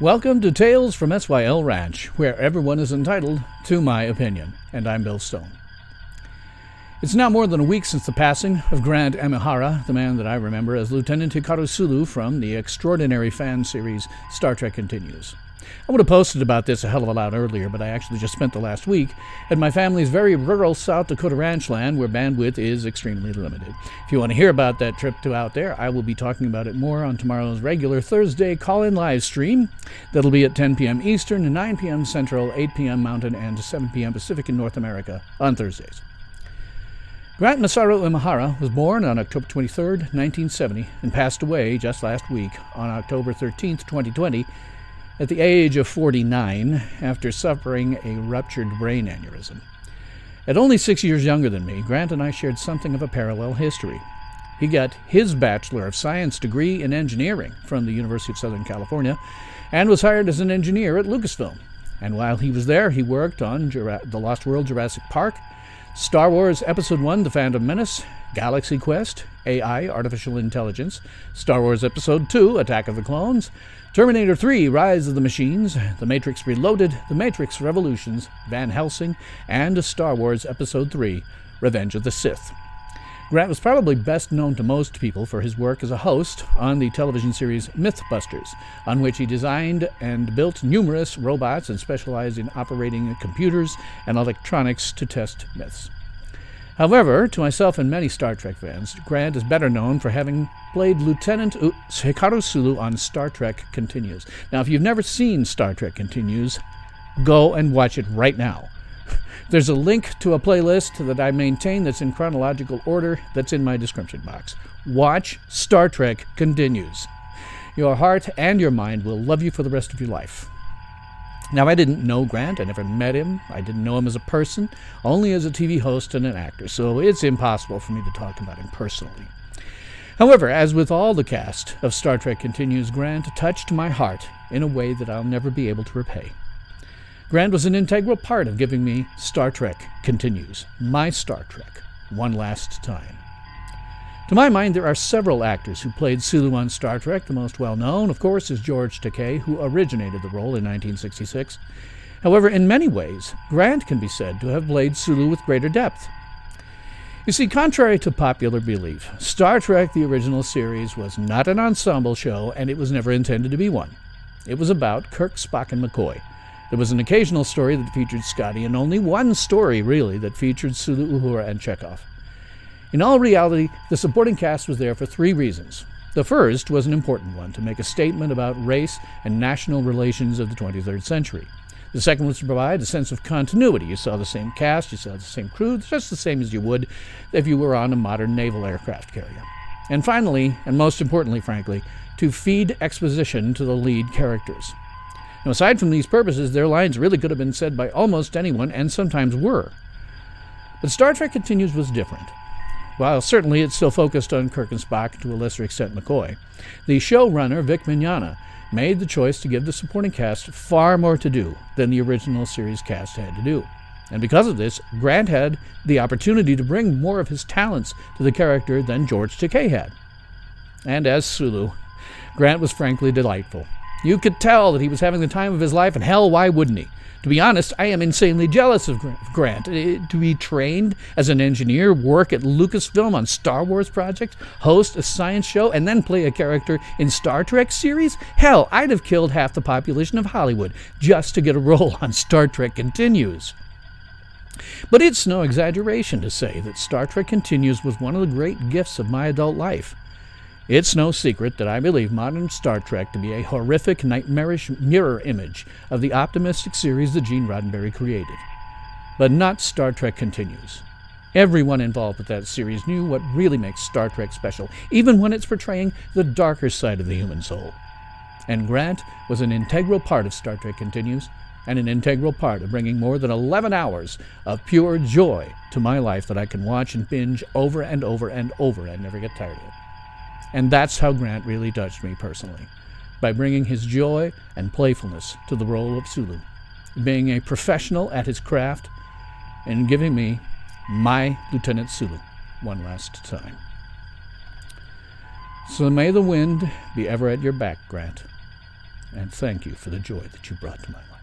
Welcome to Tales from SYL Ranch, where everyone is entitled to my opinion, and I'm Bill Stone. It's now more than a week since the passing of Grant Imahara, the man that I remember as Lieutenant Hikaru Sulu from the extraordinary fan series Star Trek Continues. I would have posted about this a hell of a lot earlier, but I actually just spent the last week at my family's very rural South Dakota ranch land where bandwidth is extremely limited. If you want to hear about that trip to out there, I will be talking about it more on tomorrow's regular Thursday call in live stream. That'll be at 10 p.m. Eastern, 9 p.m. Central, 8 p.m. Mountain, and 7 p.m. Pacific in North America on Thursdays. Grant Masaru Imahara was born on October 23, 1970, and passed away just last week on October 13, 2020 at the age of 49 after suffering a ruptured brain aneurysm. At only six years younger than me, Grant and I shared something of a parallel history. He got his Bachelor of Science degree in engineering from the University of Southern California and was hired as an engineer at Lucasfilm. And while he was there, he worked on Jura- The Lost World Jurassic Park, Star Wars Episode 1 The Phantom Menace, Galaxy Quest, AI Artificial Intelligence, Star Wars Episode 2 Attack of the Clones, Terminator 3 Rise of the Machines, The Matrix Reloaded, The Matrix Revolutions, Van Helsing, and Star Wars Episode 3 Revenge of the Sith. Grant was probably best known to most people for his work as a host on the television series Mythbusters, on which he designed and built numerous robots and specialized in operating computers and electronics to test myths. However, to myself and many Star Trek fans, Grant is better known for having played Lieutenant U- Hikaru Sulu on Star Trek Continues. Now, if you've never seen Star Trek Continues, go and watch it right now. There's a link to a playlist that I maintain that's in chronological order that's in my description box. Watch Star Trek Continues. Your heart and your mind will love you for the rest of your life. Now, I didn't know Grant. I never met him. I didn't know him as a person, only as a TV host and an actor, so it's impossible for me to talk about him personally. However, as with all the cast of Star Trek Continues, Grant touched my heart in a way that I'll never be able to repay. Grant was an integral part of giving me Star Trek Continues, my Star Trek, one last time. To my mind, there are several actors who played Sulu on Star Trek. The most well known, of course, is George Takei, who originated the role in 1966. However, in many ways, Grant can be said to have played Sulu with greater depth. You see, contrary to popular belief, Star Trek, the original series, was not an ensemble show, and it was never intended to be one. It was about Kirk, Spock, and McCoy. There was an occasional story that featured Scotty, and only one story, really, that featured Sulu, Uhura, and Chekov. In all reality, the supporting cast was there for three reasons. The first was an important one to make a statement about race and national relations of the 23rd century. The second was to provide a sense of continuity. You saw the same cast, you saw the same crew, just the same as you would if you were on a modern naval aircraft carrier. And finally, and most importantly, frankly, to feed exposition to the lead characters. Now, aside from these purposes, their lines really could have been said by almost anyone, and sometimes were. But Star Trek Continues was different. While certainly it still focused on Kirk and Spock, to a lesser extent McCoy, the showrunner, Vic Mignogna, made the choice to give the supporting cast far more to do than the original series cast had to do. And because of this, Grant had the opportunity to bring more of his talents to the character than George Takei had. And as Sulu, Grant was frankly delightful. You could tell that he was having the time of his life, and hell, why wouldn't he? To be honest, I am insanely jealous of Grant. Uh, to be trained as an engineer, work at Lucasfilm on Star Wars projects, host a science show, and then play a character in Star Trek series? Hell, I'd have killed half the population of Hollywood just to get a role on Star Trek Continues. But it's no exaggeration to say that Star Trek Continues was one of the great gifts of my adult life. It's no secret that I believe modern Star Trek to be a horrific, nightmarish mirror image of the optimistic series that Gene Roddenberry created. But not Star Trek Continues. Everyone involved with that series knew what really makes Star Trek special, even when it's portraying the darker side of the human soul. And Grant was an integral part of Star Trek Continues, and an integral part of bringing more than 11 hours of pure joy to my life that I can watch and binge over and over and over and never get tired of. And that's how Grant really touched me personally, by bringing his joy and playfulness to the role of Sulu, being a professional at his craft, and giving me my Lieutenant Sulu one last time. So may the wind be ever at your back, Grant, and thank you for the joy that you brought to my life.